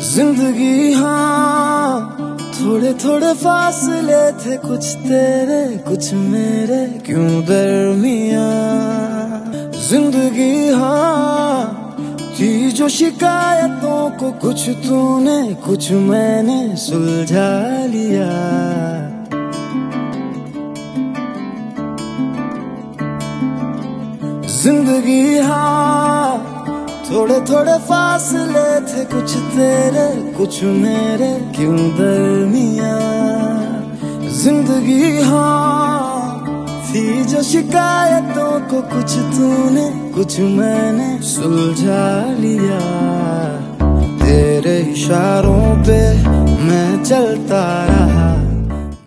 ज़िंदगी हाँ थोड़े थोड़े फासले थे कुछ तेरे, कुछ मेरे, क्यों दरमिया ज़िंदगी हाँ थी जो शिकायतों को कुछ तूने, कुछ मैंने सुलझा लिया। ज़िंदगी हाँ थोड़े थोड़े फासले थे कुछ तेरे, कुछ मेरे, क्यों दरमिया? ज़िंदगी हाँ थी जो शिकायतों को कुछ तूने, कुछ मैंने सुलझा लिया। तेरे इशारों पे मैं चलता